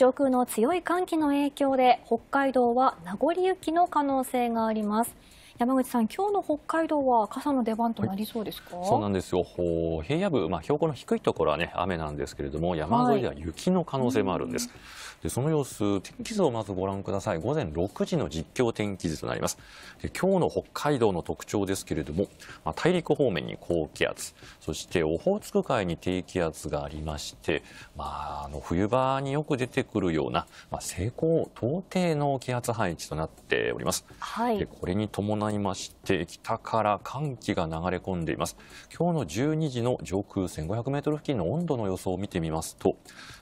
上空の強い寒気の影響で北海道は名残雪の可能性があります山口さん、今日の北海道は傘の出番となりそうですか、はい、そうなんですよ。平野部、まあ、標高の低いところはね、雨なんですけれども、山沿いでは雪の可能性もあるんです。はいでその様子、天気図をまずご覧ください。午前6時の実況天気図となります。で今日の北海道の特徴ですけれども、まあ、大陸方面に高気圧、そしてオホーツク海に低気圧がありまして、まあ、あの冬場によく出てくるような、まあ、西高東低の気圧配置となっております。はい、でこれに伴いまして、北から寒気が流れ込んでいます。今日の12時の上空1500メートル付近の温度の予想を見てみますと、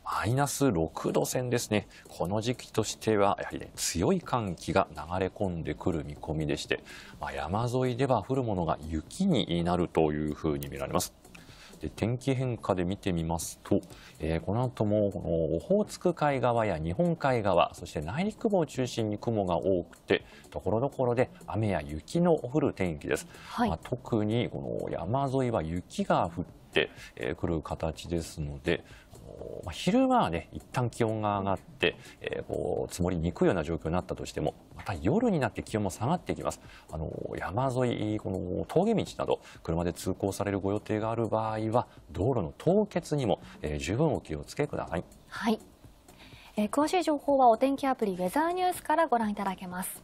マイナス6度線ですね。この時期としては、やはりね、強い寒気が流れ込んでくる見込みでして、まあ、山沿いでは降るものが雪になるというふうに見られます。で天気変化で見てみますと、えー、この後もこのオホーツク海側や日本海側そして内陸部を中心に雲が多くてところどころで雨や雪の降る天気です、はい、まあ、特にこの山沿いは雪が降ってくる形ですのでまあ、昼間はね、一旦気温が上がって、えー、こう積もりにくいような状況になったとしても、また夜になって気温も下がっていきます。あの山沿い、この峠道など、車で通行されるご予定がある場合は、道路の凍結にも、えー、十分お気をつけください。はい。えー、詳しい情報はお天気アプリウェザーニュースからご覧いただけます。